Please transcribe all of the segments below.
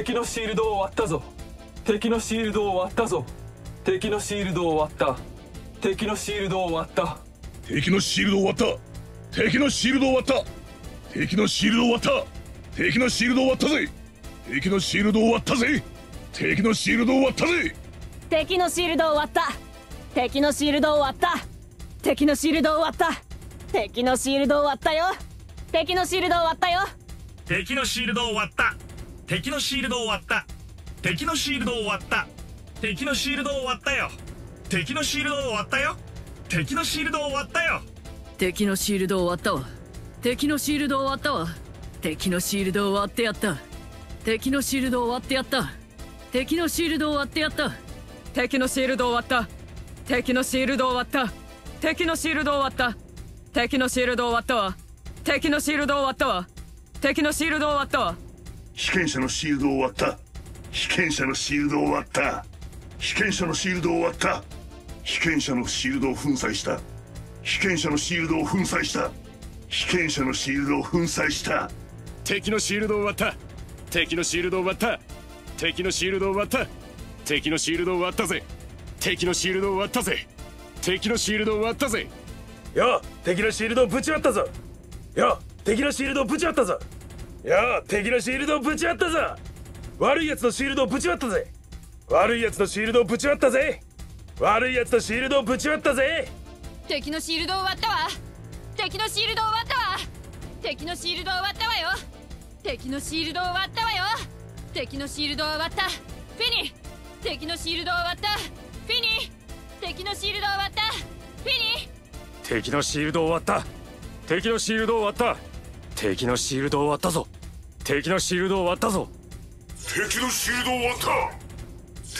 敵のシールドを割ったぞ。敵のシールドを割ったぞ。敵のシールドを割った。敵のシールドを割った。敵のシールドを割った。敵のシールドを割った。敵のシールドを割った。敵のシールドを割ったぜ。敵のシールドを割ったぜ。敵のシールドを割ったぜ。敵のシールドを割った。敵のシールドを割った。敵のシールドを割った。敵のシールドを割ったよ。敵のシールドを割ったよ。敵のシールドを割った敵のシールドを割った。敵のシールドを割った。敵のシールドを割ったよ。敵のシールドを割ったよ。敵のシールドを割ったよ。敵のシールドを割ったわ。敵のシールドを割ったわ。敵のシールドを割ってやった。敵のシールドを割ってやった。敵のシールドを割ってやった。敵のシールドを割った。敵のシールドを割った。敵のシールドを割った。敵のシールドを割ったわ。敵のシールドを割ったわ。敵のシールドを割ったわ被験者のシールドを割った。被験者のシールドを割った。被験者のシールドを割った。被験者のシールドを粉砕した。被験者のシールドを粉砕した。被験者のシールドを粉砕した。敵のシールドを割った。敵のシールドを割った。敵のシールドを割った。敵のシールドを割ったぜ。敵のシールドを割ったぜ。敵のシールドを割ったぜ。よ敵のシールドをぶち割ったぞ。よ敵のシールドをぶち割ったぞよ敵のシールドをぶち割ったぞ。悪い奴のシールドをぶち割ったぜ。悪い奴のシールドをぶち割ったぜ。悪い奴のシールドをぶち割ったぜ。敵のシールドを割ったわ。敵のシールドを割ったわ。敵のシールドを割ったわよ。敵のシールドを割ったわよ。敵のシールドを割った。フィニー。敵のシールドを割った。フィニー。敵のシールドを割った。フィニー。敵のシールドを割った。敵のシールドを割った敵のシールドを割ったぞ。敵のシールドを割ったぞ。敵のシールドを割った。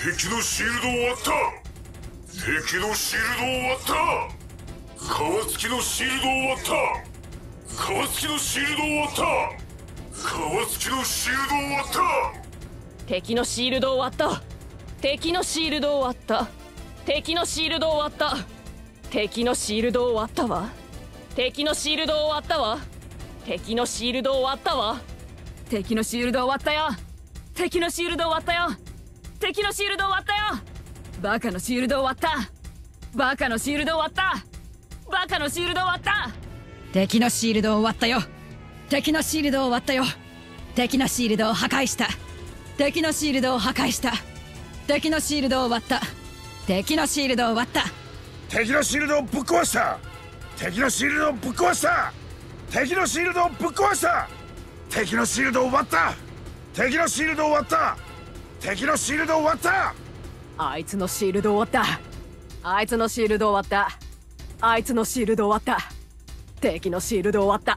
敵のシールドを割った。敵のシールドを割った。皮付きのシールドを割った。皮付きのシールドを割った。皮付きのシールドを割った。敵のシールドを割った。敵のシールドを割った。敵のシールドを割った。敵のシールドを割ったわ。敵のシールドを割ったわ敵のシールドを割ったわ。敵のシールドを割ったよ。敵のシールドを割ったよ。敵のシールドを割ったよ。バカのシールドを割った。バカのシールドを割った。バカのシールドを割った。敵のシールドを割ったよ。敵のシールドを割ったよ。敵のシールドを破壊した。敵のシールドを破壊した。敵のシールドを割った。敵のシールドを割った。敵のシールドをぶっ壊した。敵のシールドをぶっ壊した敵のシールドをぶっ壊した。敵のシールドを割った。敵のシールドを割った。敵のシールドを割った。あいつのシールドを割った。あいつのシールドを割った。あいつのシールドを割った。敵のシールドを割った。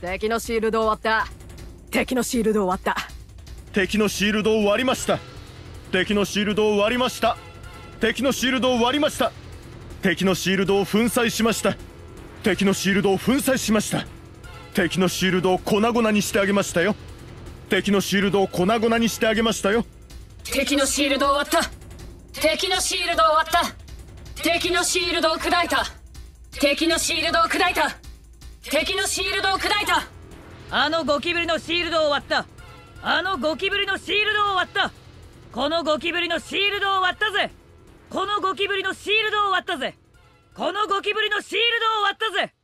敵のシールドを割った。敵のシールドを割った。敵のシールドを割りました。敵のシールドを割りました。敵のシールドを割りました。敵のシールドを粉砕しました。敵のシールドを粉砕しました敵のシールドを粉々にしてあげましたよ。敵のシールドを粉々にしてあげましたよ。敵のシールドを割った。敵のシールドを割った。敵のシールドを砕いた。敵のシールドを砕いた。敵のシールドを砕いた。あのゴキブリのシールドを割った。あのゴキブリのシールドを割った。このゴキブリのシールドを割ったぜ。このゴキブリのシールドを割ったぜ。このゴキブリのシールドを割ったぜ。